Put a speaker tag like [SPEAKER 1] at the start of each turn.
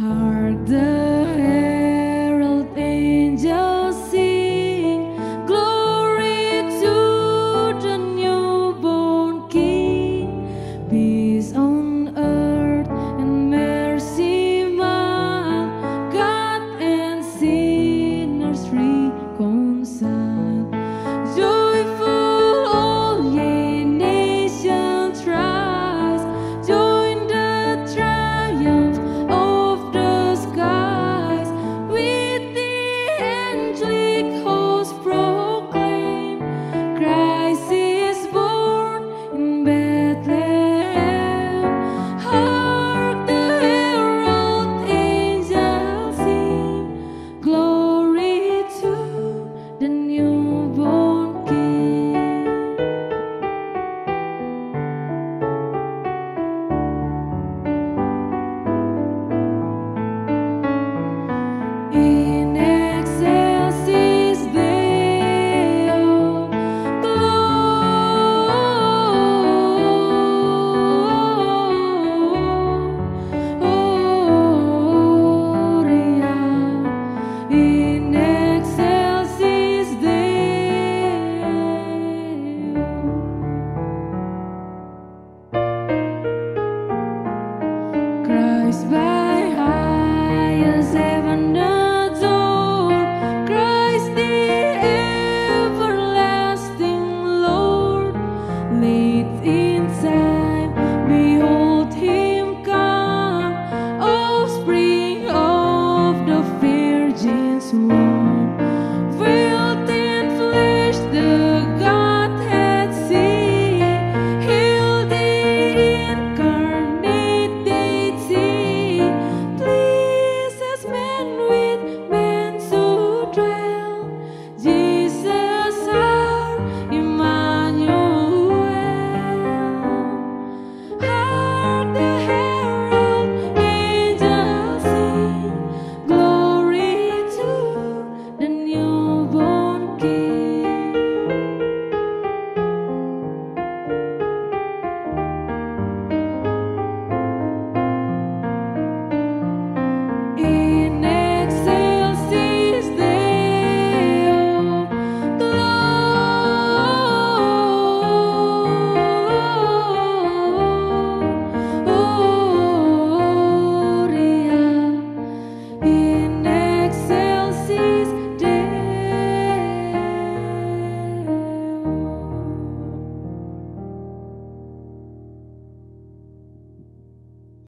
[SPEAKER 1] harder voice back.